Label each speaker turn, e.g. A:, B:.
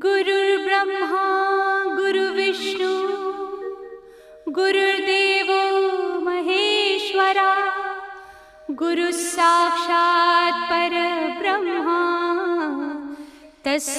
A: गुरुर्ब्रह्मा गुरुविष्णु गुरुर्देवो महेश्वरा गुरुः साक्षात् परब्रह्मा तस्